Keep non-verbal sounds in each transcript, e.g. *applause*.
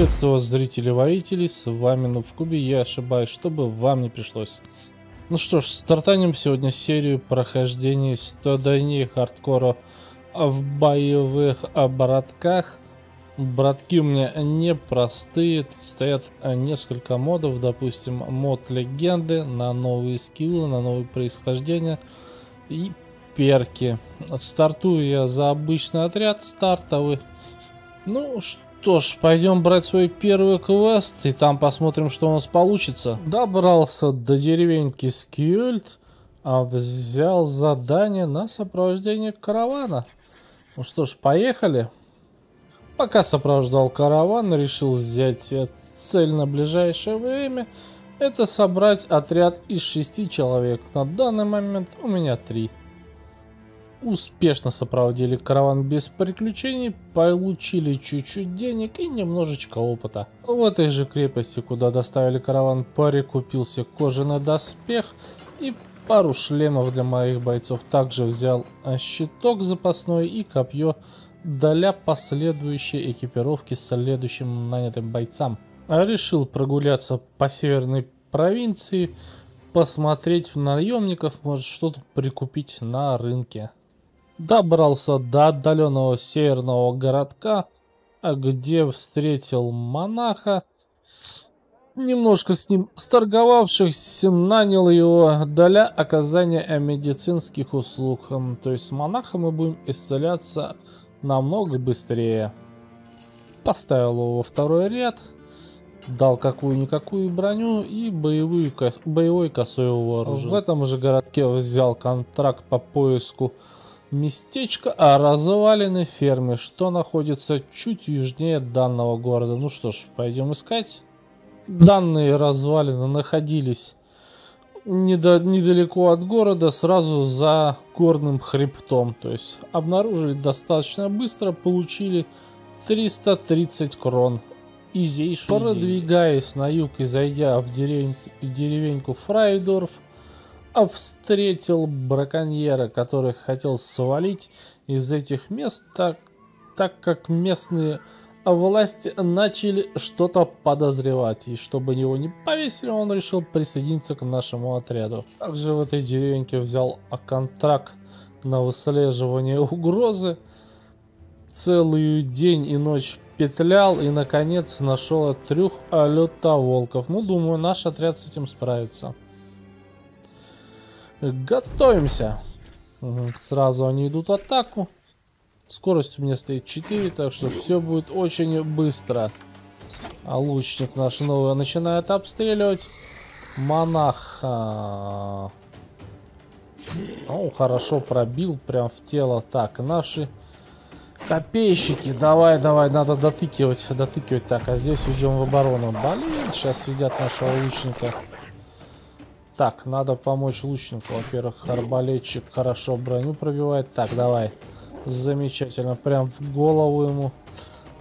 Приветствую вас, зрители-воители, с вами Нуб в Кубе, я ошибаюсь, чтобы вам не пришлось. Ну что ж, стартанем сегодня серию прохождения 100 дней хардкора в боевых братках. Братки у меня непростые, тут стоят несколько модов, допустим, мод легенды на новые скиллы, на новые происхождения и перки. Стартую я за обычный отряд стартовый. Ну что ж, пойдем брать свой первый квест, и там посмотрим, что у нас получится. Добрался до деревеньки Скьюльт, а взял задание на сопровождение каравана. Ну что ж, поехали. Пока сопровождал караван, решил взять цель на ближайшее время. Это собрать отряд из шести человек. На данный момент у меня три успешно сопроводили караван без приключений, получили чуть-чуть денег и немножечко опыта. В этой же крепости, куда доставили караван, прикупился кожаный доспех и пару шлемов для моих бойцов. Также взял щиток запасной и копье для последующей экипировки следующим нанятым бойцам. Решил прогуляться по северной провинции, посмотреть наемников, может что-то прикупить на рынке добрался до отдаленного северного городка, где встретил монаха. Немножко с ним сторговавшись, нанял его для оказания медицинских услуг. То есть с монахом мы будем исцеляться намного быстрее. Поставил его во второй ряд, дал какую-никакую броню и боевую, боевой косой вооружен. В этом же городке взял контракт по поиску Местечко о развалины фермы, что находится чуть южнее данного города. Ну что ж, пойдем искать. Данные развалины находились недалеко от города, сразу за горным хребтом. То есть обнаружили достаточно быстро, получили 330 крон. Изейший Продвигаясь на юг и зайдя в деревень, деревеньку Фрайдорф, а встретил браконьера, который хотел свалить из этих мест, так, так как местные власти начали что-то подозревать. И чтобы его не повесили, он решил присоединиться к нашему отряду. Также в этой деревеньке взял контракт на выслеживание угрозы. Целый день и ночь петлял и наконец нашел трех лютоволков. Ну, думаю, наш отряд с этим справится. Готовимся. Угу. Сразу они идут в атаку. Скорость у меня стоит 4, так что все будет очень быстро. А лучник наш новый начинает обстреливать. Монах. О, хорошо пробил прям в тело. Так, наши копейщики. Давай, давай, надо дотыкивать. Дотыкивать. Так, а здесь уйдем в оборону. Блин, сейчас сидят нашего лучника. Так, надо помочь лучнику. Во-первых, арбалетчик хорошо броню пробивает. Так, давай. Замечательно. Прям в голову ему.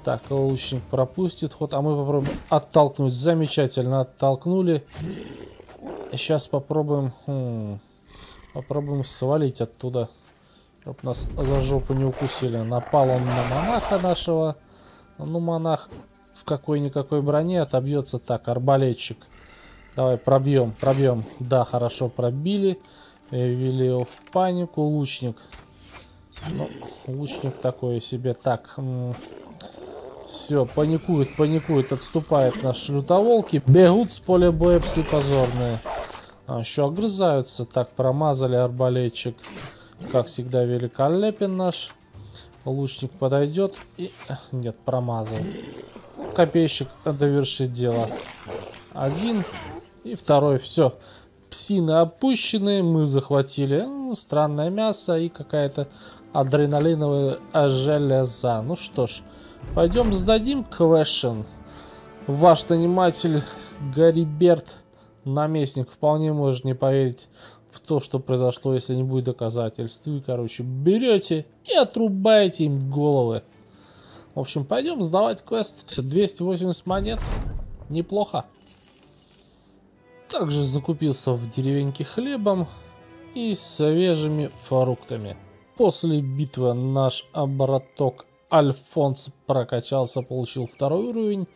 Так, лучник пропустит ход. А мы попробуем оттолкнуть. Замечательно. Оттолкнули. Сейчас попробуем... Хм, попробуем свалить оттуда. Чтоб нас за жопу не укусили. Напал он на монаха нашего. Ну, монах в какой-никакой броне отобьется. Так, арбалетчик. Давай пробьем, пробьем. Да, хорошо пробили. Э, ввели его в панику. Лучник. Ну, лучник такой себе. Так. Все, паникует, паникует, отступает наши лютоволки. Бегут с поля боя псы позорные. А, еще огрызаются. Так, промазали арбалетчик. Как всегда, великолепен наш. Лучник подойдет и... Нет, промазал. Копейщик довершит дело. Один. И второй, все. Псины опущены, мы захватили ну, странное мясо и какая-то адреналиновая железа. Ну что ж, пойдем сдадим квешен. Ваш наниматель Гариберт, наместник, вполне может не поверить в то, что произошло, если не будет доказательств. Вы, короче, берете и отрубаете им головы. В общем, пойдем сдавать квест. 280 монет. Неплохо. Также закупился в деревеньке хлебом и свежими фруктами. После битвы наш браток Альфонс прокачался, получил второй уровень.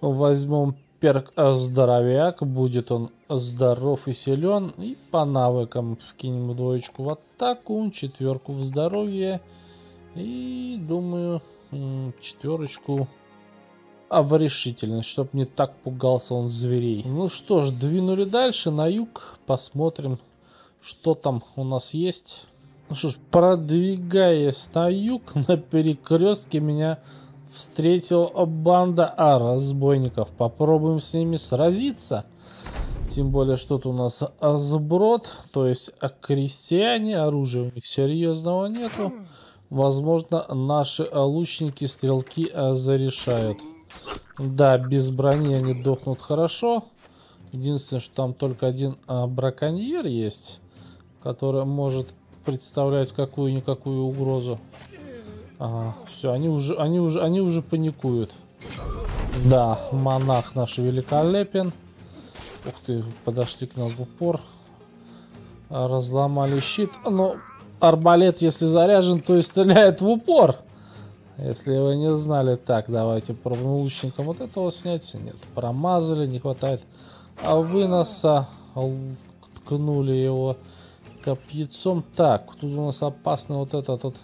Возьмем перк здоровяк. Будет он здоров и силен. И по навыкам вкинем двоечку в атаку, четверку в здоровье. И думаю, четверочку а в решительность, чтобы не так пугался он зверей. Ну что ж, двинули дальше на юг, посмотрим, что там у нас есть. Ну что ж, продвигаясь на юг, *laughs* на перекрестке меня встретила банда а, разбойников. Попробуем с ними сразиться. Тем более, что-то у нас сброд, то есть крестьяне, оружия у них серьезного нету. Возможно, наши лучники, стрелки зарешают. Да, без брони они дохнут хорошо. Единственное, что там только один а, браконьер есть, который может представлять какую-никакую угрозу. Ага, все, они уже, они уже, они уже паникуют. Да, монах наш великолепен. Ух ты, подошли к нам в упор. Разломали щит. Но арбалет, если заряжен, то и стреляет в упор. Если вы не знали, так, давайте пробуем лучником вот этого снять. Нет, промазали, не хватает а выноса. Ткнули его копьяцом. Так, тут у нас опасно вот этот вот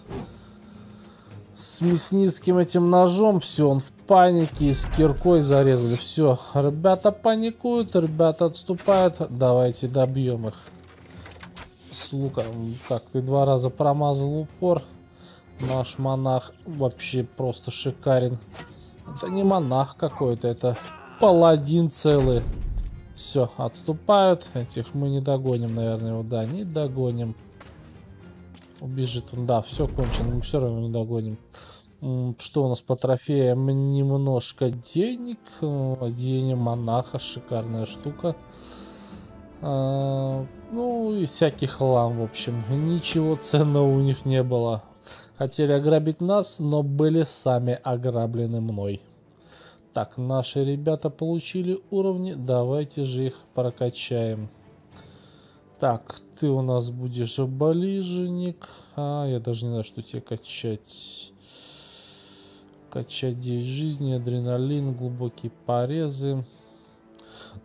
с мясницким этим ножом. Все, он в панике с киркой зарезали. Все, ребята паникуют, ребята отступают. Давайте добьем их. С луком. Как, ты два раза промазал упор. Наш монах вообще просто шикарен. Это не монах какой-то, это паладин целый. Все, отступают. Этих мы не догоним, наверное, его. Да, не догоним. Убежит он. Да, все кончено. Мы все равно не догоним. Что у нас по трофеям? Немножко денег. Одеяние монаха. Шикарная штука. А, ну и всякий хлам, в общем. Ничего ценного у них не было. Хотели ограбить нас, но были сами ограблены мной. Так, наши ребята получили уровни. Давайте же их прокачаем. Так, ты у нас будешь болижник. А, я даже не знаю, что тебе качать. Качать 9 жизни, адреналин, глубокие порезы.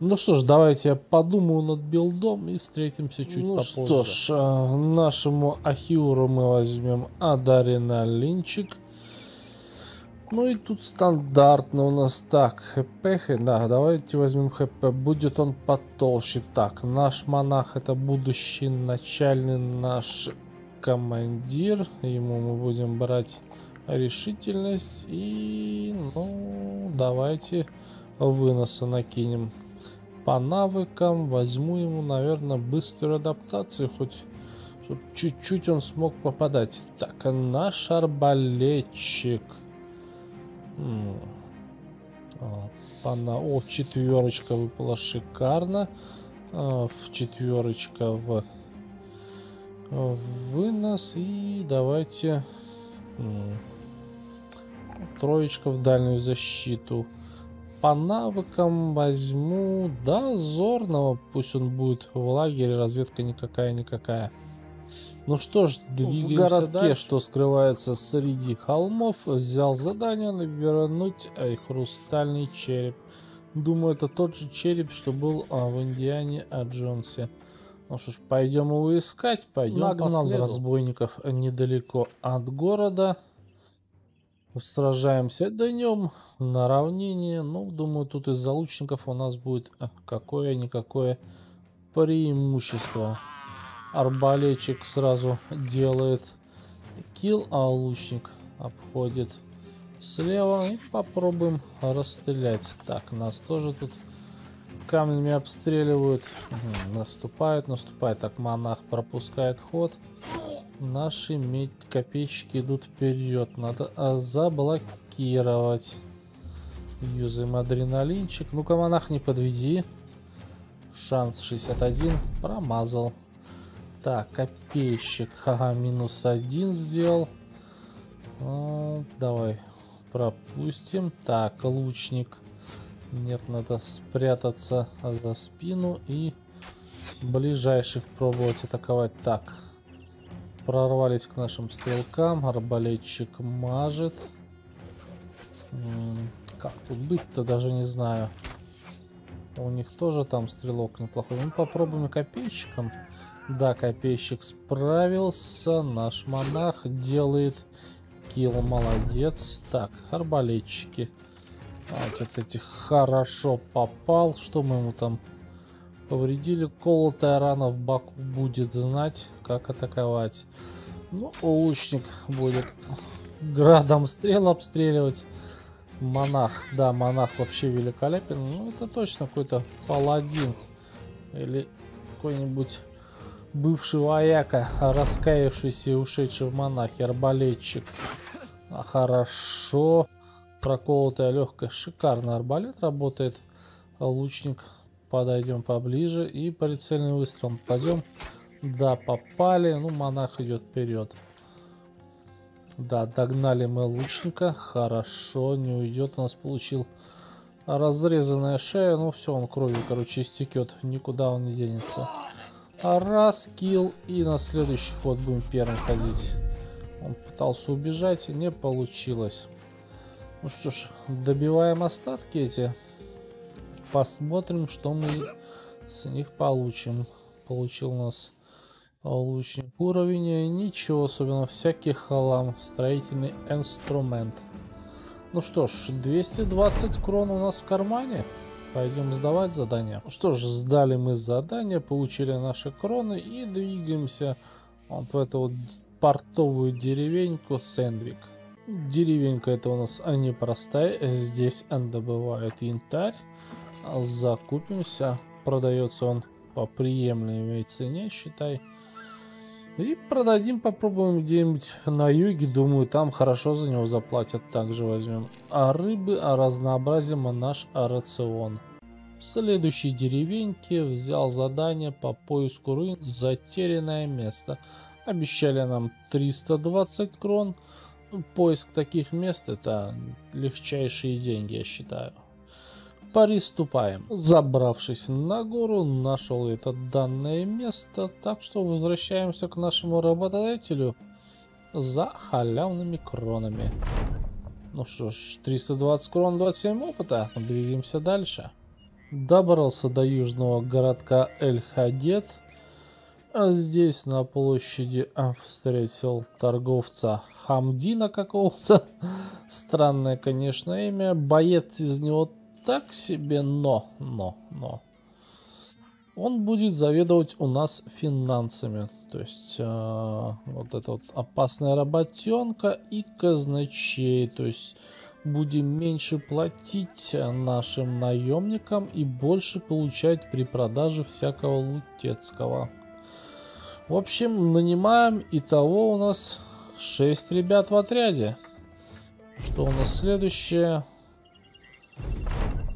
Ну что ж, давайте я подумаю над билдом и встретимся чуть ну попозже. что ж, а, нашему Ахиуру мы возьмем адреналинчик. Ну и тут стандартно у нас так, хп, да, давайте возьмем хп, будет он потолще. Так, наш монах это будущий начальный наш командир, ему мы будем брать решительность и, ну, давайте выноса накинем. По навыкам возьму ему, наверное, быструю адаптацию, хоть чуть-чуть он смог попадать. Так, наш арбалетчик. А, пана... О, четверочка выпала шикарно. А, в четверочка в вынос. И давайте троечка в дальнюю защиту. По навыкам возьму дозорного. Пусть он будет в лагере. Разведка никакая-никакая. Ну что ж, двигаемся В городке, дальше. что скрывается среди холмов, взял задание навернуть ай, хрустальный череп. Думаю, это тот же череп, что был а, в Индиане о Джонсе. Ну что ж, пойдем его искать, пойдем Нагнал разбойников недалеко от города. Сражаемся днем на равнине. Ну, думаю, тут из залучников у нас будет э, какое-никакое преимущество. Арбалетчик сразу делает килл, а лучник обходит слева. И попробуем расстрелять. Так, нас тоже тут камнями обстреливают. Наступает, наступает. Так, монах пропускает ход. Наши медь копейщики идут вперед. Надо а, заблокировать. Юзаем адреналинчик. Ну-ка, монах, не подведи. Шанс 61. Промазал. Так, копейщик. Ага, минус один сделал. Ну, давай пропустим. Так, лучник. Нет, надо спрятаться за спину и ближайших пробовать атаковать. Так, Прорвались к нашим стрелкам. Арбалетчик мажет. Как тут быть-то, даже не знаю. У них тоже там стрелок неплохой. Ну, попробуем копейщиком. Да, копейщик справился. Наш монах делает килл. Молодец. Так, арбалетчики. Вот эти хорошо попал. Что мы ему там повредили? Колотая рана в боку будет знать, как атаковать. Ну, лучник будет градом стрел обстреливать. Монах, да, монах вообще великолепен. Ну, это точно какой-то паладин. Или какой-нибудь бывший вояка, раскаявшийся и ушедший в монахи, арбалетчик. А хорошо. Проколотая легкая, шикарно арбалет работает. Лучник, подойдем поближе и прицельный выстрел. Пойдем. Да, попали. Ну, монах идет вперед. Да, догнали мы лучника. Хорошо, не уйдет. У нас получил разрезанная шея. Ну все, он кровью, короче, истекет. Никуда он не денется. Раз, килл. И на следующий ход будем первым ходить. Он пытался убежать, не получилось. Ну что ж, добиваем остатки эти. Посмотрим, что мы с них получим. Получил у нас лучник уровень. Ничего особенно, всякий халам. Строительный инструмент. Ну что ж, 220 крон у нас в кармане. Пойдем сдавать задание. Ну что ж, сдали мы задание, получили наши кроны и двигаемся вот в эту вот портовую деревеньку Сэндвик. Деревенька это у нас непростая. Здесь добывают янтарь. Закупимся. Продается он по приемлемой цене, считай. И продадим, попробуем где-нибудь на юге. Думаю, там хорошо за него заплатят. Также возьмем. А рыбы, а разнообразим наш рацион. В следующей деревеньке взял задание по поиску руин «Затерянное место». Обещали нам 320 крон. Поиск таких мест это легчайшие деньги, я считаю. Приступаем. Забравшись на гору, нашел это данное место, так что возвращаемся к нашему работодателю за халявными кронами. Ну что ж, 320 крон, 27 опыта. Двигаемся дальше. Добрался до южного городка Эль-Хадет. А здесь на площади а, встретил торговца Хамдина какого-то. *laughs* Странное, конечно, имя. Боец из него так себе, но, но, но. Он будет заведовать у нас финансами. То есть э, вот эта вот опасная работенка и казначей. То есть будем меньше платить нашим наемникам и больше получать при продаже всякого лутецкого. В общем, нанимаем. и того у нас 6 ребят в отряде. Что у нас следующее?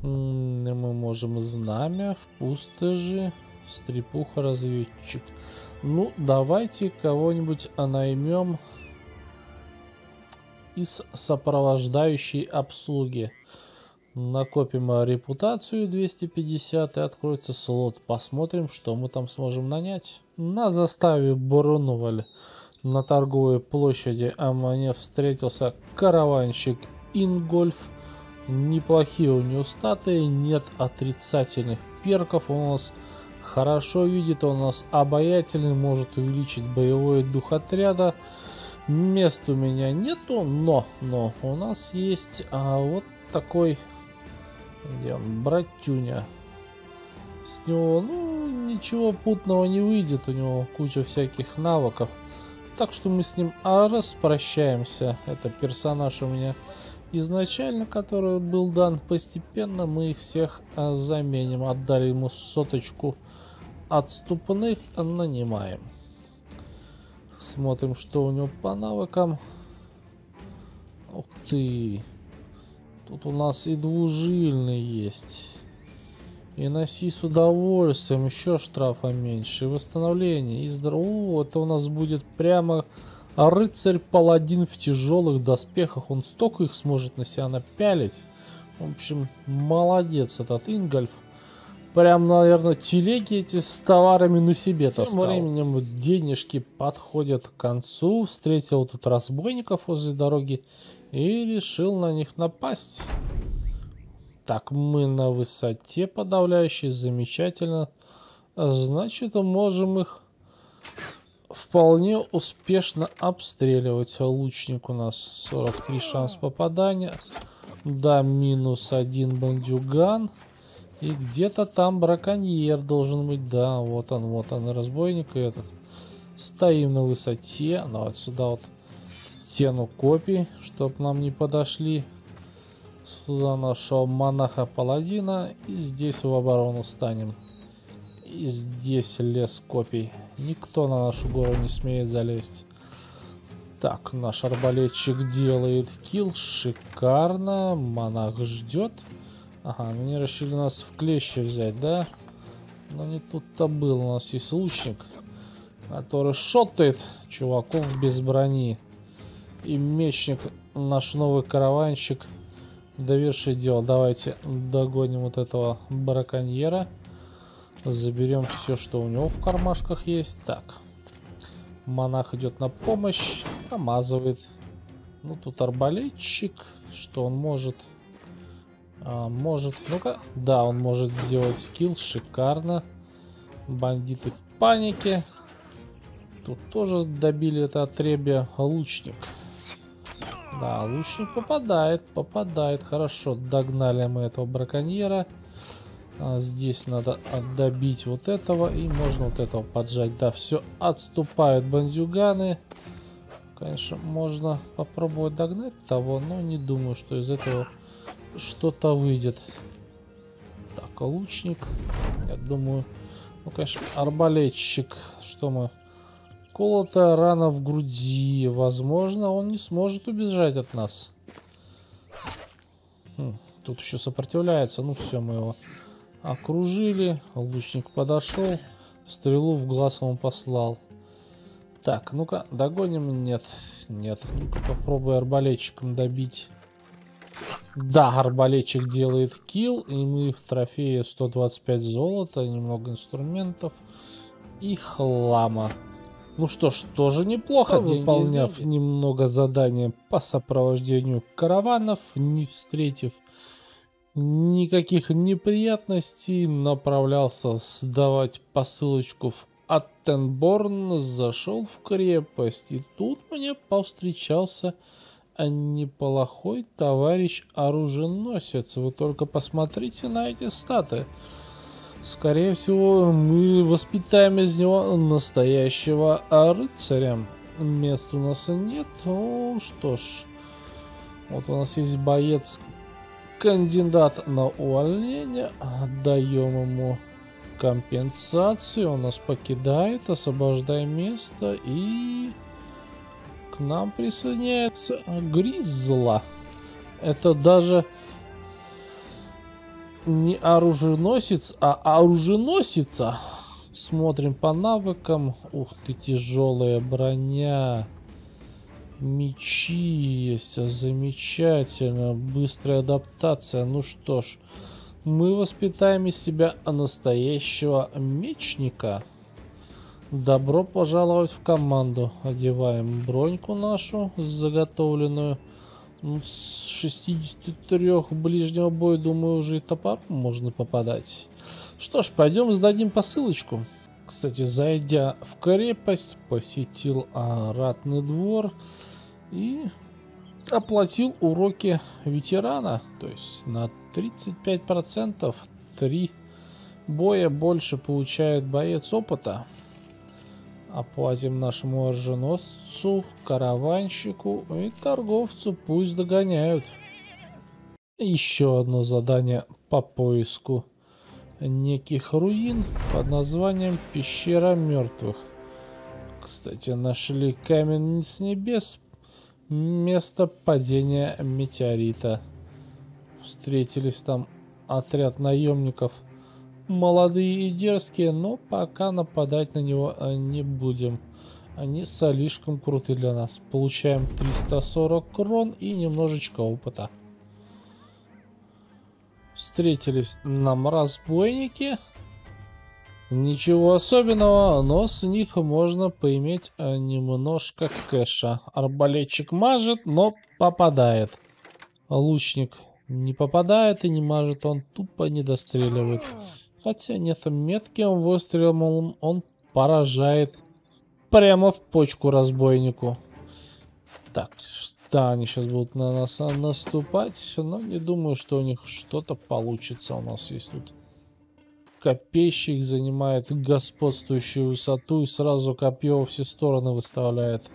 Мы можем знамя в пустоши, стрепуха разведчик. Ну, давайте кого-нибудь наймем из сопровождающей обслуги. Накопим репутацию 250 и откроется слот. Посмотрим, что мы там сможем нанять. На заставе Бурунуваль на торговой площади а мне встретился караванщик Ингольф Неплохие у него статы, нет отрицательных перков. Он у нас хорошо видит, он у нас обаятельный, может увеличить боевой дух отряда. Мест у меня нету, но, но у нас есть а, вот такой, где он, братюня. С него, ну, ничего путного не выйдет, у него куча всяких навыков. Так что мы с ним а, распрощаемся. Это персонаж у меня изначально, который был дан, постепенно мы их всех а, заменим. Отдали ему соточку отступных, нанимаем. Смотрим, что у него по навыкам. Ух ты. Тут у нас и двужильный есть. И носи с удовольствием. Еще штрафа меньше. И восстановление. И здорово. Это у нас будет прямо рыцарь-паладин в тяжелых доспехах, он столько их сможет на себя напялить. В общем, молодец этот Ингольф. Прям, наверное, телеги эти с товарами на себе таскал. Тем временем денежки подходят к концу. Встретил тут разбойников возле дороги и решил на них напасть. Так, мы на высоте подавляющей, замечательно. Значит, можем их вполне успешно обстреливать. Лучник у нас 43 шанс попадания. Да, минус один бандюган. И где-то там браконьер должен быть. Да, вот он, вот он, разбойник этот. Стоим на высоте. Ну, вот сюда вот стену копий, чтобы нам не подошли. Сюда нашел монаха-паладина. И здесь в оборону станем. И здесь лес копий. Никто на нашу гору не смеет залезть. Так, наш арбалетчик делает килл. Шикарно. Монах ждет. Ага, они решили нас в клещи взять, да? Но не тут-то был. У нас есть лучник, который шотает чуваков без брони. И мечник, наш новый караванщик, довершит дело. Давайте догоним вот этого браконьера. Заберем все, что у него в кармашках есть. Так. Монах идет на помощь. Промазывает. Ну, тут арбалетчик. Что он может? А, может. Ну-ка. Да, он может сделать скилл. Шикарно. Бандиты в панике. Тут тоже добили это отребье. Лучник. Да, лучник попадает, попадает. Хорошо, догнали мы этого браконьера. А здесь надо добить вот этого. И можно вот этого поджать. Да, все, отступают бандюганы. Конечно, можно попробовать догнать того, но не думаю, что из этого что-то выйдет. Так, лучник. Я думаю, ну, конечно, арбалетчик. Что мы... Колотая рана в груди. Возможно, он не сможет убежать от нас. Хм, тут еще сопротивляется. Ну все, мы его окружили. Лучник подошел. Стрелу в глаз ему послал. Так, ну-ка, догоним? Нет, нет. Ну-ка, попробуй арбалетчиком добить. Да, арбалетчик делает килл. И мы в трофее 125 золота, немного инструментов и хлама. Ну что ж, тоже неплохо, Деньги выполняв деньги. немного задания по сопровождению караванов, не встретив никаких неприятностей, направлялся сдавать посылочку в Аттенборн, зашел в крепость, и тут мне повстречался неплохой товарищ оруженосец. Вы только посмотрите на эти статы. Скорее всего, мы воспитаем из него настоящего рыцаря. Мест у нас нет. Ну что ж. Вот у нас есть боец. Кандидат на увольнение. Отдаем ему компенсацию. Он нас покидает. Освобождаем место. И к нам присоединяется Гризла. Это даже не оруженосец, а оруженосица. Смотрим по навыкам. Ух ты, тяжелая броня. Мечи есть, замечательно. Быстрая адаптация. Ну что ж, мы воспитаем из себя настоящего мечника. Добро пожаловать в команду. Одеваем броньку нашу заготовленную. Ну, с 63 ближнего боя, думаю, уже и топором можно попадать. Что ж, пойдем сдадим посылочку. Кстати, зайдя в крепость, посетил а, ратный двор и оплатил уроки ветерана. То есть на 35% 3 боя больше получает боец опыта. Оплатим нашему оруженосцу, караванщику и торговцу, пусть догоняют. Еще одно задание по поиску неких руин под названием Пещера мертвых. Кстати, нашли камень с небес, место падения метеорита. Встретились там отряд наемников – молодые и дерзкие, но пока нападать на него э, не будем. Они слишком круты для нас. Получаем 340 крон и немножечко опыта. Встретились нам разбойники. Ничего особенного, но с них можно поиметь э, немножко кэша. Арбалетчик мажет, но попадает. Лучник Не попадает и не мажет, он тупо не достреливает. Хотя нет, метким выстрелом он поражает прямо в почку разбойнику. Так, да, они сейчас будут на нас наступать, но не думаю, что у них что-то получится. У нас есть тут копейщик, занимает господствующую высоту и сразу копье во все стороны выставляет.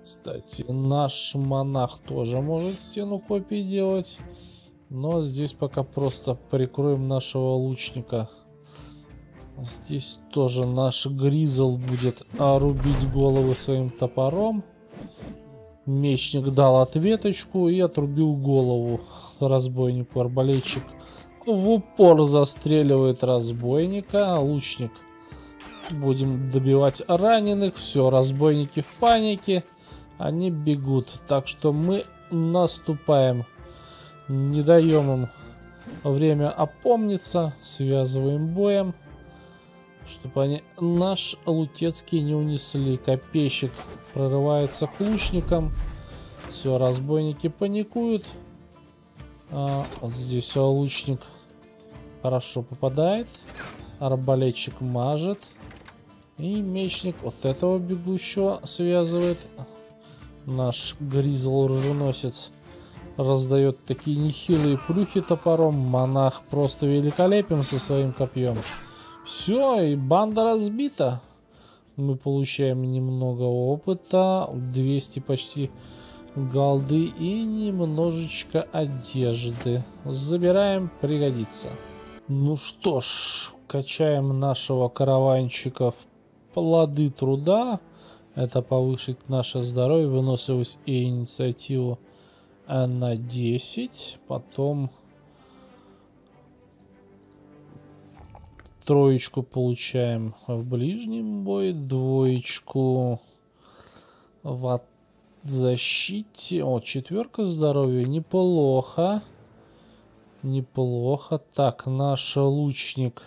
Кстати, наш монах тоже может стену копий делать. Но здесь пока просто прикроем нашего лучника. Здесь тоже наш Гризл будет рубить головы своим топором. Мечник дал ответочку и отрубил голову разбойнику. Арбалетчик в упор застреливает разбойника. А лучник будем добивать раненых. Все, разбойники в панике. Они бегут. Так что мы наступаем. Не даем им время опомниться. Связываем боем. Чтобы они наш Лутецкий не унесли. Копейщик прорывается к лучникам. Все, разбойники паникуют. А, вот здесь лучник хорошо попадает. Арбалетчик мажет. И мечник вот этого бегущего связывает. Наш гризл оруженосец раздает такие нехилые плюхи топором. Монах просто великолепен со своим копьем. Все, и банда разбита. Мы получаем немного опыта, 200 почти голды и немножечко одежды. Забираем, пригодится. Ну что ж, качаем нашего караванчика в плоды труда. Это повышит наше здоровье, выносливость и инициативу на 10. Потом Троечку получаем в ближнем бою, двоечку в защите. О, четверка здоровья, неплохо. Неплохо. Так, наш лучник.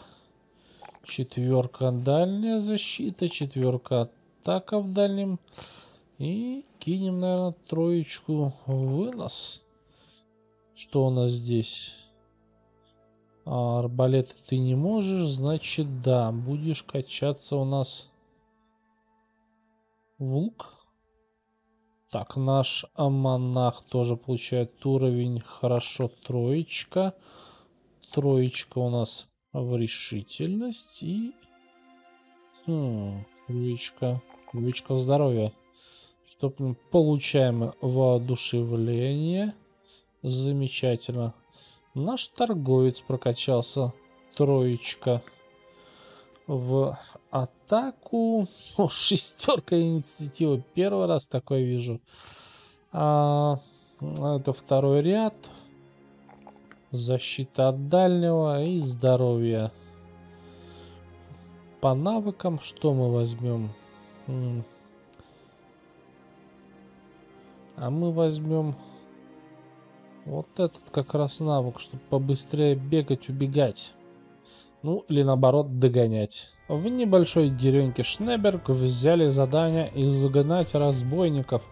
Четверка дальняя защита, четверка атака в дальнем. И кинем, наверное, троечку вынос. Что у нас здесь? А арбалеты ты не можешь, значит, да, будешь качаться у нас в лук. Так, наш монах тоже получает уровень. Хорошо, троечка. Троечка у нас в решительность. И... Хм, троечка. Троечка в здоровье. Что получаем воодушевление. Замечательно. Наш торговец прокачался. Троечка. В атаку. О, шестерка инициативы. Первый раз такой вижу. А, это второй ряд. Защита от дальнего и здоровье. По навыкам что мы возьмем? А мы возьмем вот этот как раз навык, чтобы побыстрее бегать, убегать. Ну, или наоборот, догонять. В небольшой деревеньке Шнеберг взяли задание изгнать разбойников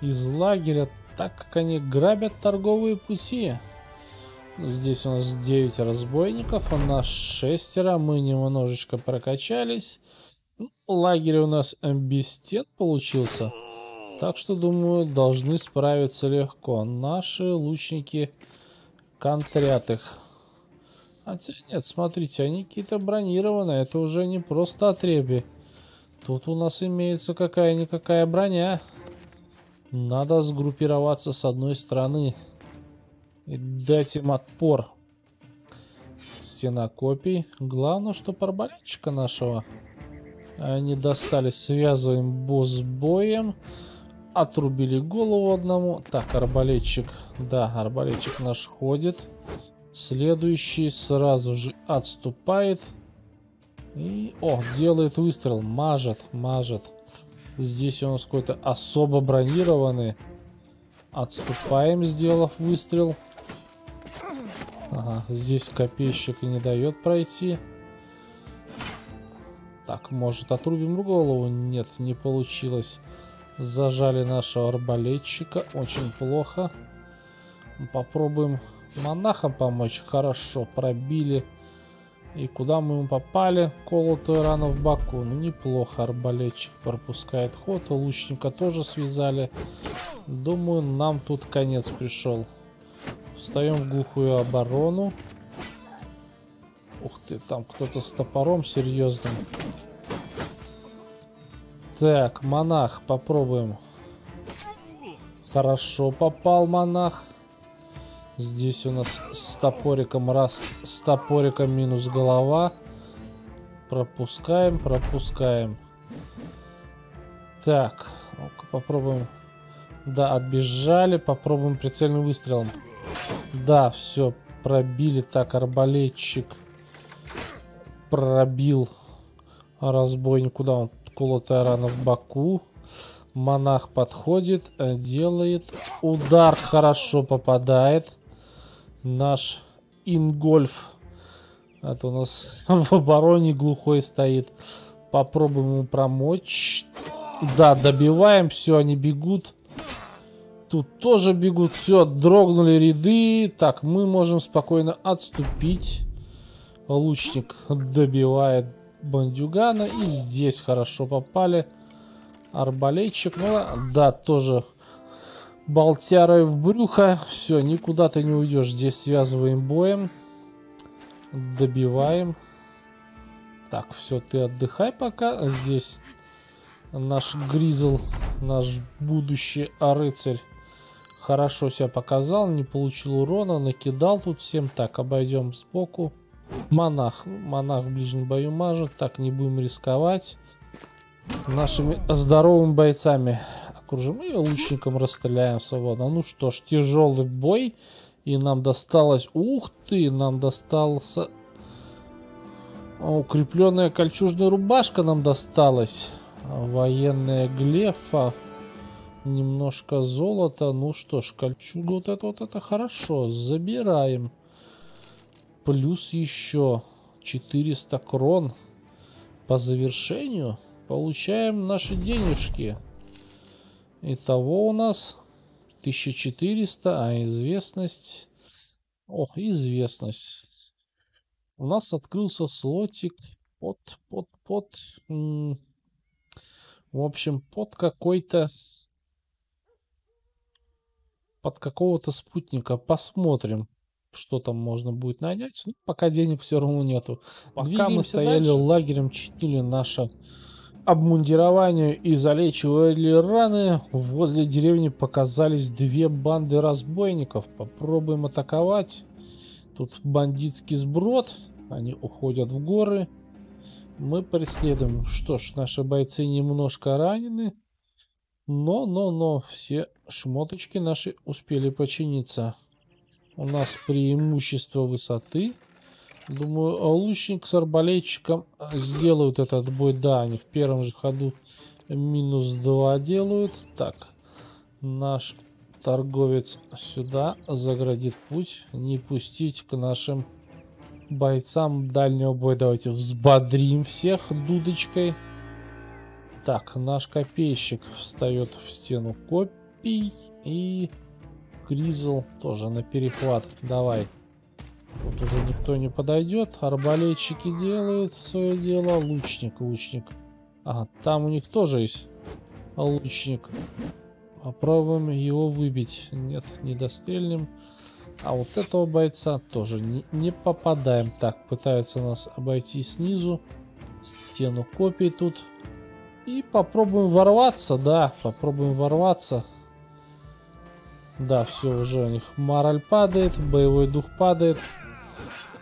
из лагеря, так как они грабят торговые пути. Здесь у нас 9 разбойников, а нас шестеро, мы немножечко прокачались. Лагерь у нас без стен получился. Так что, думаю, должны справиться легко. Наши лучники контрят их. Хотя нет, смотрите, они какие-то бронированные. Это уже не просто отреби. Тут у нас имеется какая-никакая броня. Надо сгруппироваться с одной стороны. И дать им отпор. Стена копий. Главное, что арбалетчика нашего они достали. Связываем босс боем. Отрубили голову одному. Так, арбалетчик. Да, арбалетчик наш ходит. Следующий сразу же отступает. И, о, делает выстрел. Мажет, мажет. Здесь у нас какой-то особо бронированный. Отступаем, сделав выстрел. Ага, здесь копейщик не дает пройти. Так, может отрубим голову? Нет, не получилось. Зажали нашего арбалетчика. Очень плохо. Попробуем монахам помочь. Хорошо, пробили. И куда мы ему попали? Колотую рану в боку. Ну, неплохо. Арбалетчик пропускает ход. У лучника тоже связали. Думаю, нам тут конец пришел. Встаем в глухую оборону. Ух ты, там кто-то с топором серьезным. Так, монах, попробуем. Хорошо попал монах. Здесь у нас с топориком раз, с топориком минус голова. Пропускаем, пропускаем. Так, попробуем. Да, отбежали, попробуем прицельным выстрелом. Да, все, пробили. Так, арбалетчик пробил разбойник. Куда он? Колотая рана в боку. Монах подходит, делает удар, хорошо попадает наш Ингольф. Это у нас *laughs* в обороне глухой стоит. Попробуем ему промочь. Да, добиваем. Все, они бегут. Тут тоже бегут. Все, дрогнули ряды. Так, мы можем спокойно отступить. Лучник добивает бандюгана. И здесь хорошо попали. Арбалетчик. Ну, да, тоже болтярой в брюхо. Все, никуда ты не уйдешь. Здесь связываем боем. Добиваем. Так, все, ты отдыхай пока. Здесь наш Гризл, наш будущий рыцарь, хорошо себя показал. Не получил урона, накидал тут всем. Так, обойдем сбоку. Монах. Монах в ближнем бою мажет. Так, не будем рисковать. Нашими здоровыми бойцами окружим и лучником расстреляем свободно. Ну что ж, тяжелый бой. И нам досталось... Ух ты, нам достался... Укрепленная кольчужная рубашка нам досталась. Военная глефа. Немножко золота. Ну что ж, кольчуга вот это вот это хорошо. Забираем. Плюс еще 400 крон по завершению. Получаем наши денежки. Итого у нас 1400, а известность... О, известность. У нас открылся слотик под, под, под... В общем, под какой-то... Под какого-то спутника. Посмотрим, что там можно будет нанять. Ну, пока денег все равно нету. Пока Двигаемся мы стояли дальше. лагерем, чинили наше обмундированию и залечивали раны, возле деревни показались две банды разбойников. Попробуем атаковать. Тут бандитский сброд. Они уходят в горы. Мы преследуем. Что ж, наши бойцы немножко ранены. Но, но, но, все шмоточки наши успели починиться. У нас преимущество высоты. Думаю, лучник с арбалетчиком сделают этот бой. Да, они в первом же ходу минус 2 делают. Так, наш торговец сюда заградит путь. Не пустить к нашим бойцам дальнего боя. Давайте взбодрим всех дудочкой. Так, наш копейщик встает в стену копий. И Кризл тоже на перехват. Давай. Тут уже никто не подойдет. Арбалетчики делают свое дело. Лучник, лучник. Ага, там у них тоже есть лучник. Попробуем его выбить. Нет, не дострельнем. А вот этого бойца тоже не, не попадаем. Так, пытаются нас обойти снизу. Стену копий тут. И попробуем ворваться, да, попробуем ворваться. Да, все, уже у них мораль падает, боевой дух падает.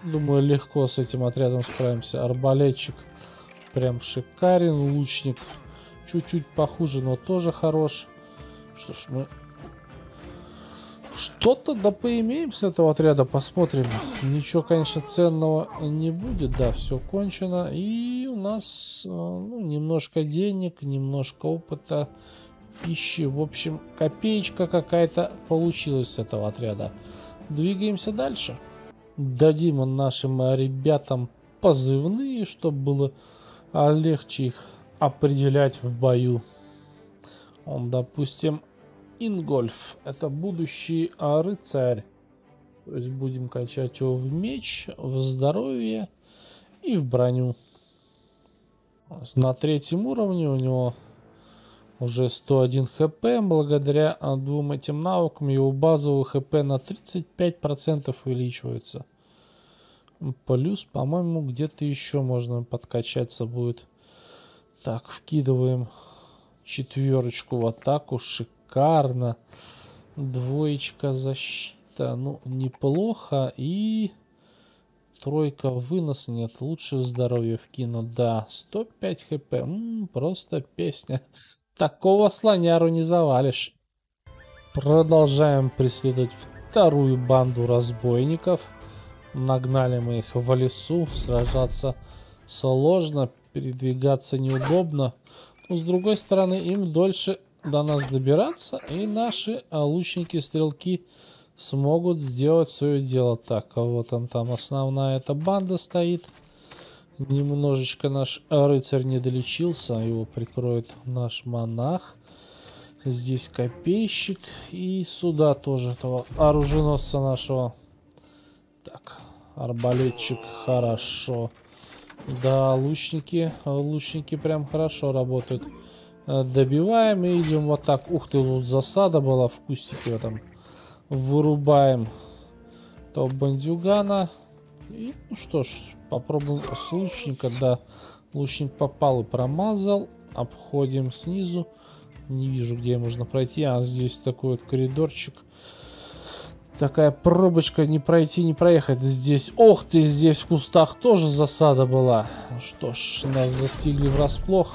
Думаю, легко с этим отрядом справимся. Арбалетчик прям шикарен. Лучник чуть-чуть похуже, но тоже хорош. Что ж, мы что-то да поимеем с этого отряда, посмотрим. Ничего, конечно, ценного не будет. Да, все кончено. И у нас э, ну, немножко денег, немножко опыта, пищи. В общем, копеечка какая-то получилась с этого отряда. Двигаемся дальше. Дадим нашим ребятам позывные, чтобы было легче их определять в бою. Он, допустим, Ингольф. Это будущий рыцарь. То есть будем качать его в меч, в здоровье и в броню. На третьем уровне у него уже 101 хп. Благодаря а, двум этим навыкам его базовый хп на 35% увеличивается. Плюс, по-моему, где-то еще можно подкачаться будет. Так, вкидываем четверочку в атаку. Шикарно. Двоечка защита. Ну, неплохо. И тройка вынос нет. Лучше в здоровье вкину. Да, 105 хп. М -м, просто песня. Такого слоняру не завалишь. Продолжаем преследовать вторую банду разбойников. Нагнали мы их в лесу. Сражаться сложно, передвигаться неудобно. Но с другой стороны, им дольше до нас добираться. И наши лучники-стрелки смогут сделать свое дело. Так, а вот он там основная эта банда стоит. Немножечко наш рыцарь не долечился. Его прикроет наш монах. Здесь копейщик. И сюда тоже этого оруженосца нашего. Так, арбалетчик хорошо. Да, лучники, лучники прям хорошо работают. Э, добиваем и идем вот так. Ух ты, тут засада была в кустике в этом. Вырубаем того бандюгана. И, ну что ж, попробуем с лучника. Да, лучник попал и промазал. Обходим снизу. Не вижу, где можно пройти. А, здесь такой вот коридорчик. Такая пробочка, не пройти, не проехать. Здесь, ох ты, здесь в кустах тоже засада была. Ну что ж, нас застигли врасплох.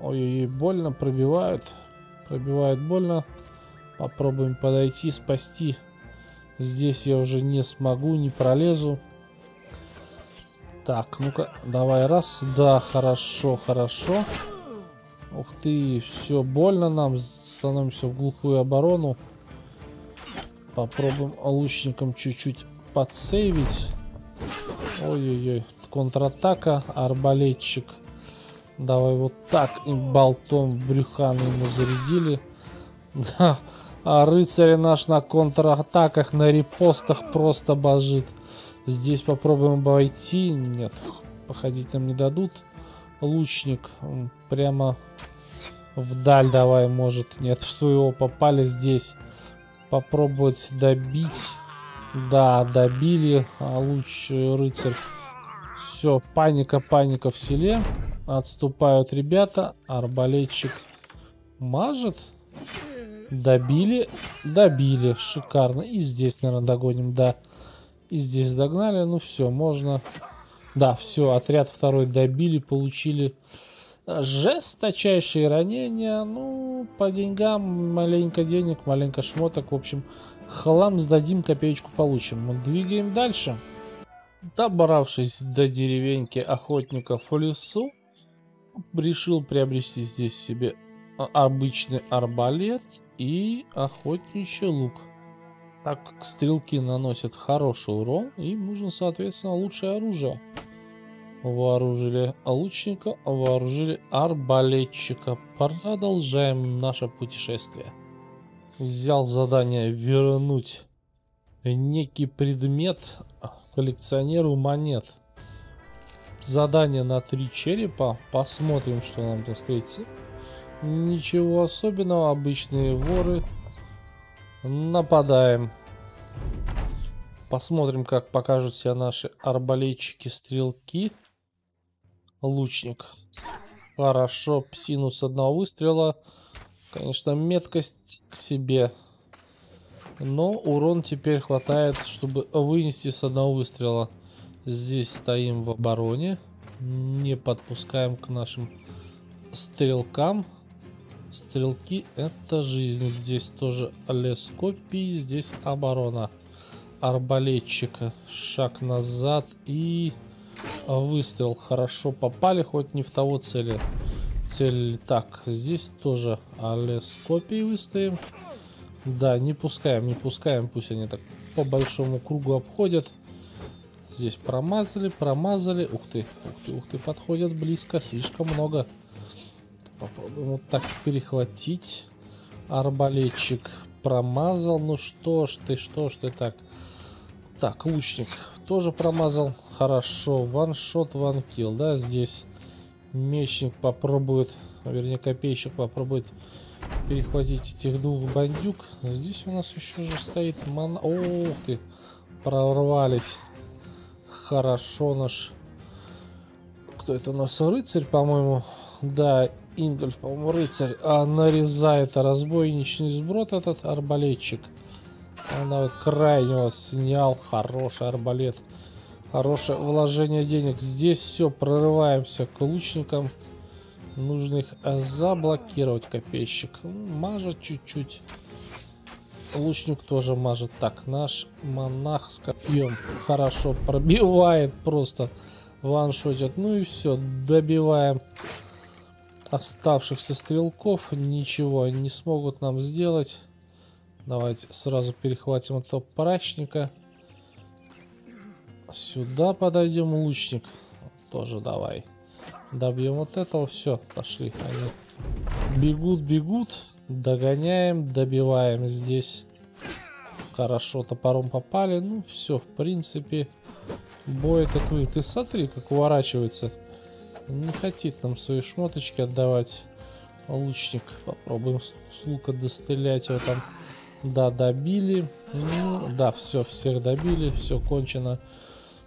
Ой-ой-ой, больно, пробивают. Пробивают больно. Попробуем подойти, спасти. Здесь я уже не смогу, не пролезу. Так, ну-ка, давай раз. Да, хорошо, хорошо. Ух ты, все, больно нам. Становимся в глухую оборону. Попробуем лучником чуть-чуть подсейвить. Ой-ой-ой. Контратака. Арбалетчик. Давай вот так и болтом брюхан ему зарядили. Да. А рыцарь наш на контратаках, на репостах просто божит. Здесь попробуем обойти. Нет, походить нам не дадут. Лучник прямо вдаль давай, может. Нет, в своего попали здесь попробовать добить. Да, добили. А лучший рыцарь. Все, паника, паника в селе. Отступают ребята. Арбалетчик мажет. Добили. Добили. Шикарно. И здесь, наверное, догоним. Да. И здесь догнали. Ну все, можно... Да, все, отряд второй добили, получили жесточайшие ранения. Ну, по деньгам, маленько денег, маленько шмоток. В общем, хлам сдадим, копеечку получим. Мы двигаем дальше. Добравшись до деревеньки охотников в лесу, решил приобрести здесь себе обычный арбалет и охотничий лук. Так как стрелки наносят хороший урон, им нужно, соответственно, лучшее оружие. Вооружили лучника, вооружили арбалетчика. Продолжаем наше путешествие. Взял задание вернуть некий предмет коллекционеру монет. Задание на три черепа. Посмотрим, что нам тут встретится. Ничего особенного, обычные воры. Нападаем. Посмотрим, как покажут себя наши арбалетчики-стрелки лучник. Хорошо, псину с одного выстрела. Конечно, меткость к себе. Но урон теперь хватает, чтобы вынести с одного выстрела. Здесь стоим в обороне. Не подпускаем к нашим стрелкам. Стрелки это жизнь. Здесь тоже лес копий, здесь оборона. Арбалетчика. Шаг назад и Выстрел хорошо попали, хоть не в того цели. Цель. Так, здесь тоже алескопии выставим. Да, не пускаем, не пускаем. Пусть они так по большому кругу обходят. Здесь промазали, промазали. Ух ты, ух ты, ух ты, подходят близко. Слишком много. Попробуем вот так перехватить. Арбалетчик промазал. Ну что ж ты, что ж ты так. Так, лучник тоже промазал. Хорошо. Ваншот, ванкил. Да, здесь мечник попробует, вернее копейщик попробует перехватить этих двух бандюк. Здесь у нас еще же стоит ман... Ох ты, прорвались. Хорошо наш... Кто это у нас? Рыцарь, по-моему. Да, Ингольф, по-моему, рыцарь. А нарезает разбойничный сброд этот арбалетчик. Она крайнего снял. Хороший арбалет. Хорошее вложение денег. Здесь все, прорываемся к лучникам. Нужно их заблокировать, копейщик. Мажет чуть-чуть. Лучник тоже мажет. Так, наш монах с копьем хорошо пробивает просто. Ваншотит. Ну и все, добиваем оставшихся стрелков. Ничего они не смогут нам сделать. Давайте сразу перехватим этого прачника. Сюда подойдем, лучник. Тоже давай. Добьем вот этого. Все, пошли. Они бегут, бегут. Догоняем, добиваем здесь. Хорошо, топором попали. Ну, все, в принципе. Бой этот вы. Ты смотри, как уворачивается. Не хотит нам свои шмоточки отдавать. Лучник. Попробуем с лука дострелять его там. Да, добили. Ну, да, все, всех добили. Все кончено.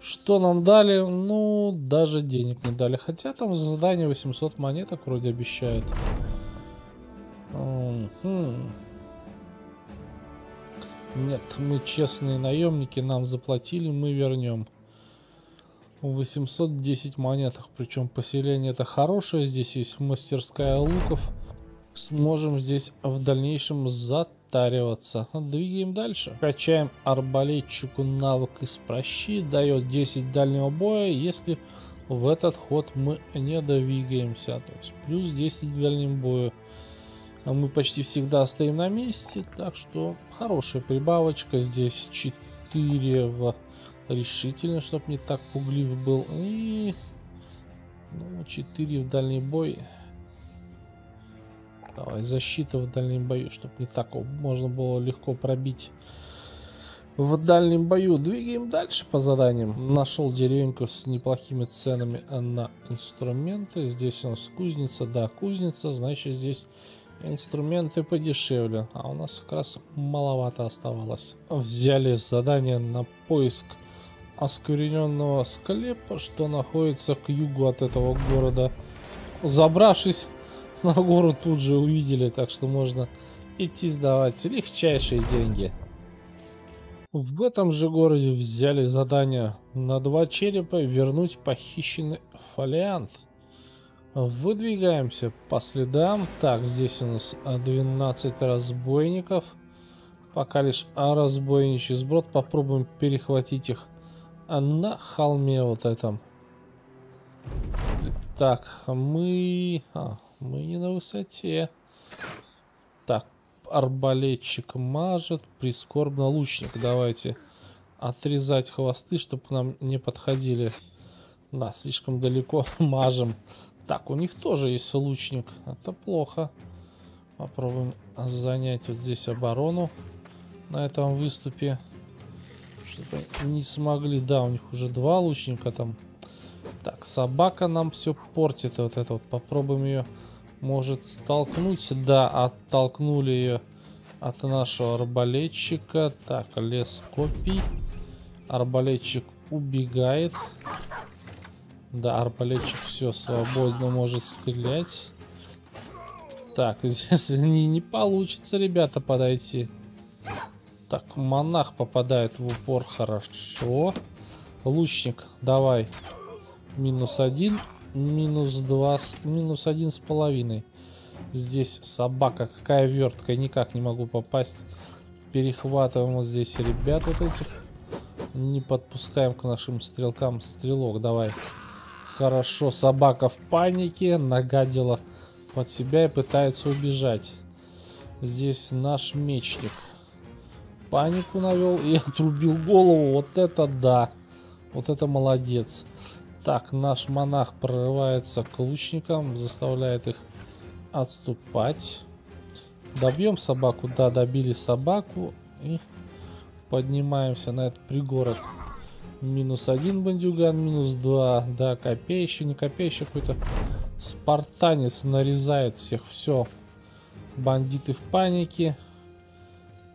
Что нам дали? Ну, даже денег не дали. Хотя там за задание 800 монеток вроде обещают. Нет, мы честные наемники, нам заплатили, мы вернем. 810 монеток, причем поселение это хорошее, здесь есть мастерская луков. Сможем здесь в дальнейшем зат затариваться. Двигаем дальше. Качаем арбалетчику навык из прощи. Дает 10 дальнего боя, если в этот ход мы не двигаемся. То есть плюс 10 к дальнему бою. А мы почти всегда стоим на месте, так что хорошая прибавочка. Здесь 4 в решительно, чтобы не так пуглив был. И ну, 4 в дальний бой. Давай, защита в дальнем бою, чтобы не так можно было легко пробить в дальнем бою. Двигаем дальше по заданиям. Нашел деревеньку с неплохими ценами на инструменты. Здесь у нас кузница. Да, кузница, значит здесь инструменты подешевле. А у нас как раз маловато оставалось. Взяли задание на поиск оскверненного склепа, что находится к югу от этого города. Забравшись на гору тут же увидели, так что можно идти сдавать легчайшие деньги. В этом же городе взяли задание на два черепа вернуть похищенный фолиант. Выдвигаемся по следам. Так, здесь у нас 12 разбойников. Пока лишь разбойничий сброд. Попробуем перехватить их на холме вот этом. Так, мы... А, мы не на высоте. Так, арбалетчик мажет, прискорбно лучник. Давайте отрезать хвосты, чтобы нам не подходили. Да, слишком далеко *laughs* мажем. Так, у них тоже есть лучник. Это плохо. Попробуем занять вот здесь оборону на этом выступе. Чтобы не смогли. Да, у них уже два лучника там. Так, собака нам все портит. Вот это вот. Попробуем ее может столкнуть. Да, оттолкнули ее от нашего арбалетчика. Так, лес копий. Арбалетчик убегает. Да, арбалетчик все свободно может стрелять. Так, *laughs* здесь не, не получится, ребята, подойти. Так, монах попадает в упор, хорошо. Лучник, давай. Минус один минус два, минус один с половиной. Здесь собака, какая вертка, никак не могу попасть. Перехватываем вот здесь ребят вот этих. Не подпускаем к нашим стрелкам стрелок, давай. Хорошо, собака в панике, нагадила под себя и пытается убежать. Здесь наш мечник. Панику навел и *laughs* отрубил голову. Вот это да. Вот это молодец. Так, наш монах прорывается к лучникам, заставляет их отступать. Добьем собаку? Да, добили собаку. И поднимаемся на этот пригорок. Минус один бандюган, минус два. Да, копей еще, не копей еще какой-то спартанец нарезает всех. Все. Бандиты в панике.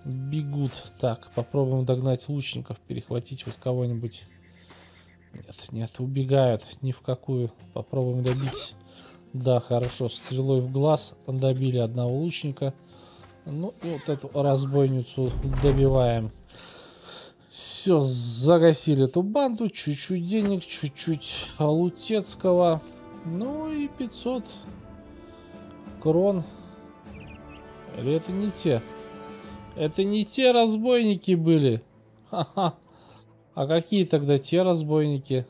Бегут. Так, попробуем догнать лучников, перехватить вот кого-нибудь. Нет, нет, убегают. Ни в какую. Попробуем добить. Да, хорошо. Стрелой в глаз добили одного лучника. Ну, и вот эту разбойницу добиваем. Все, загасили эту банду. Чуть-чуть денег, чуть-чуть Лутецкого. Ну и 500 крон. Или это не те? Это не те разбойники были. Ха-ха. А какие тогда те разбойники?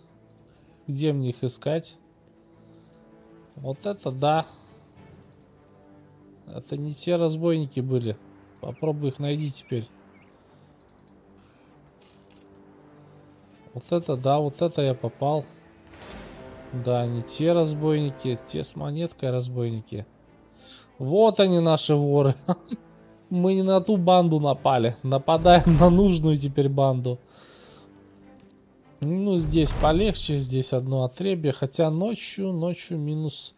Где мне их искать? Вот это да. Это не те разбойники были. Попробуй их найди теперь. Вот это, да, вот это я попал. Да, не те разбойники, те с монеткой разбойники. Вот они, наши воры. *laughs* Мы не на ту банду напали. Нападаем на нужную теперь банду. Ну, здесь полегче, здесь одно отребье. Хотя ночью, ночью минус,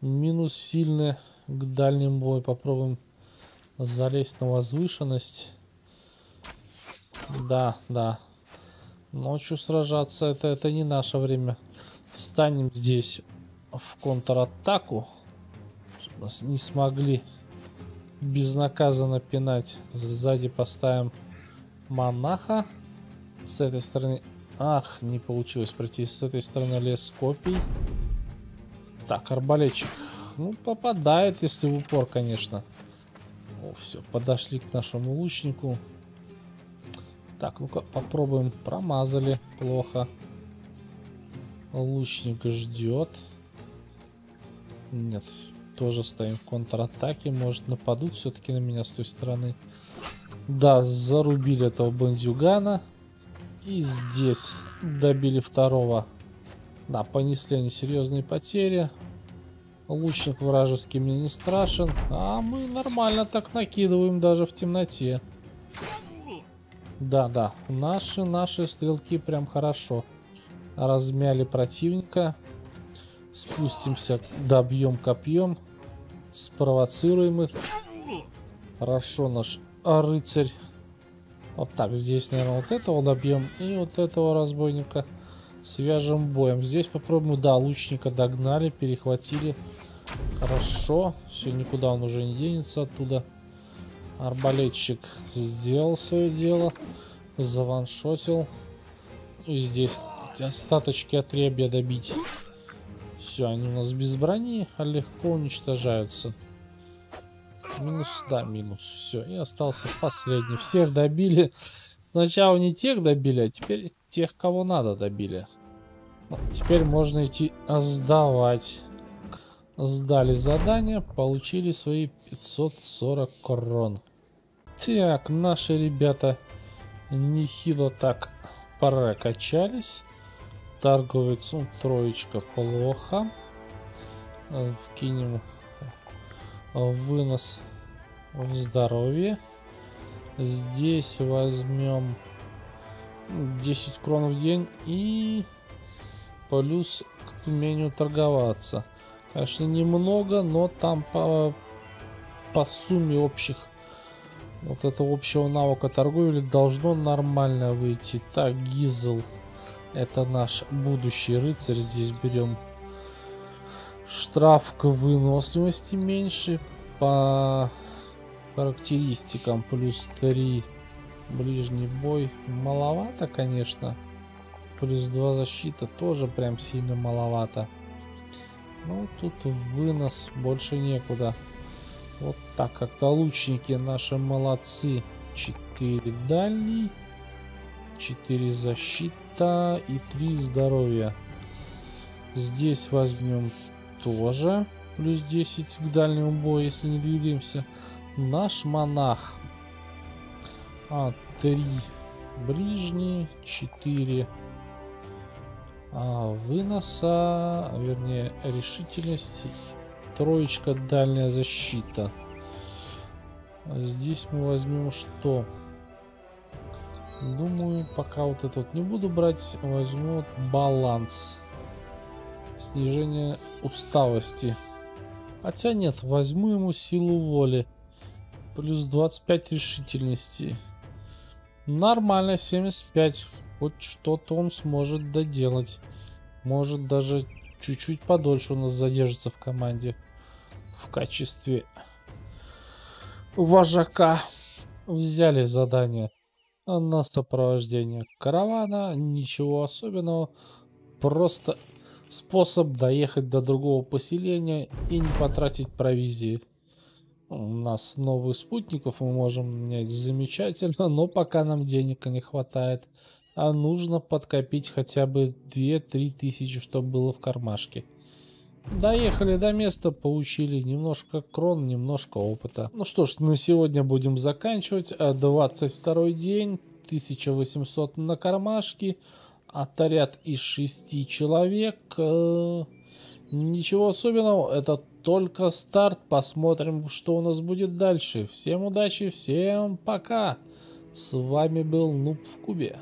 минус сильный к дальним бою. Попробуем залезть на возвышенность. Да, да. Ночью сражаться это, это не наше время. Встанем здесь в контратаку. Чтобы нас не смогли безнаказанно пинать. Сзади поставим монаха. С этой стороны... Ах, не получилось пройти. С этой стороны лес копий. Так, арбалетчик. Ну, попадает, если в упор, конечно. О, все, подошли к нашему лучнику. Так, ну-ка попробуем. Промазали. Плохо. Лучник ждет. Нет, тоже стоим в контратаке. Может нападут все-таки на меня с той стороны. Да, зарубили этого бандюгана. И здесь добили второго. Да, понесли они серьезные потери. Лучник вражеский мне не страшен. А мы нормально так накидываем даже в темноте. Да, да. Наши, наши стрелки прям хорошо размяли противника. Спустимся, добьем копьем. Спровоцируем их. Хорошо, наш рыцарь. Вот так, здесь, наверное, вот этого добьем. И вот этого разбойника свяжем боем. Здесь попробуем, да, лучника догнали, перехватили. Хорошо. Все, никуда он уже не денется оттуда. Арбалетчик сделал свое дело. Заваншотил. И здесь остаточки отребья добить. Все, они у нас без брони, а легко уничтожаются. Минус, да, минус. Все, и остался последний. Всех добили. Сначала не тех добили, а теперь тех, кого надо, добили. Вот, теперь можно идти сдавать. Сдали задание, получили свои 540 крон. Так, наши ребята нехило так прокачались. Торговец, ну, троечка плохо. Э, вкинем вынос в здоровье. Здесь возьмем 10 крон в день и плюс к умению торговаться. Конечно, немного, но там по, по сумме общих вот этого общего навыка торговли должно нормально выйти. Так, Гизл. Это наш будущий рыцарь. Здесь берем штраф к выносливости меньше. По характеристикам плюс 3 ближний бой. Маловато, конечно. Плюс 2 защита тоже прям сильно маловато. Ну, тут в вынос больше некуда. Вот так как-то лучники наши молодцы. 4 дальний, 4 защита и 3 здоровья. Здесь возьмем тоже плюс 10 к дальнему бою, если не двигаемся. Наш монах. А, 3 ближний, 4 а, выноса, вернее решительности Троечка дальняя защита. Здесь мы возьмем что? Думаю, пока вот это вот не буду брать, возьму баланс. Снижение усталости. Хотя нет, возьму ему силу воли. Плюс 25 решительности. Нормально, 75. Хоть что-то он сможет доделать. Может даже чуть-чуть подольше у нас задержится в команде. В качестве вожака. Взяли задание на сопровождение каравана. Ничего особенного. Просто способ доехать до другого поселения и не потратить провизии. У нас новых спутников мы можем менять замечательно, но пока нам денег не хватает. А нужно подкопить хотя бы 2-3 тысячи, чтобы было в кармашке. Доехали до места, получили немножко крон, немножко опыта. Ну что ж, на сегодня будем заканчивать. 22 день, 1800 на кармашке. Отряд из 6 человек. Э, ничего особенного, это только старт. Посмотрим, что у нас будет дальше. Всем удачи, всем пока. С вами был Нуб в Кубе.